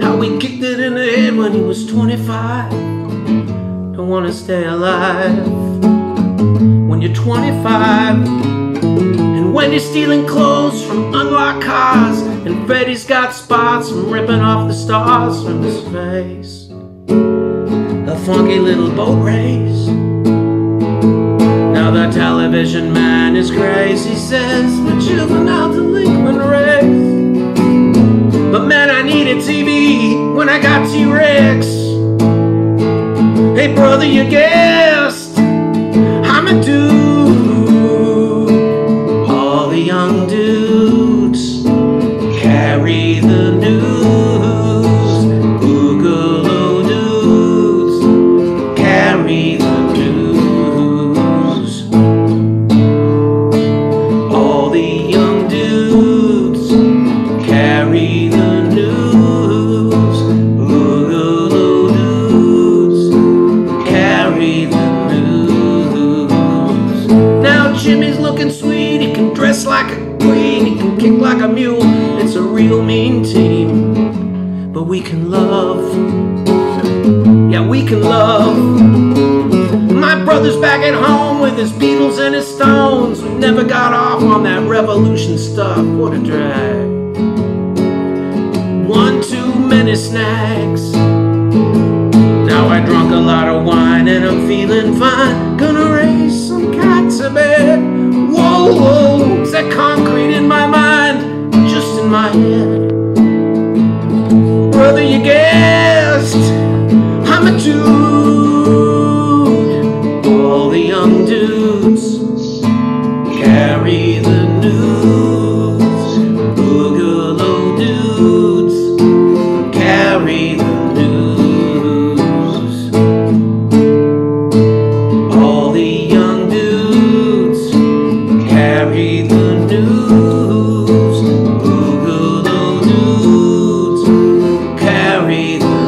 How we kicked it in the head when he was 25. Don't wanna stay alive when you're 25. And when you're stealing clothes from unlocked cars. And Freddy's got spots from ripping off the stars from his face. A funky little boat race. Now the television man is crazy, says the juvenile delinquent race. But man, I needed TV when I got T-Rex. Hey brother, you guessed All like a queen. He can kick like a mule. It's a real mean team. But we can love. Yeah, we can love. My brother's back at home with his Beatles and his Stones. We never got off on that revolution stuff. What a drag. One too many snacks. Now I drunk a lot of wine and I'm feeling fine. My head. Brother, you guessed. I'm a dude. All the young dudes carry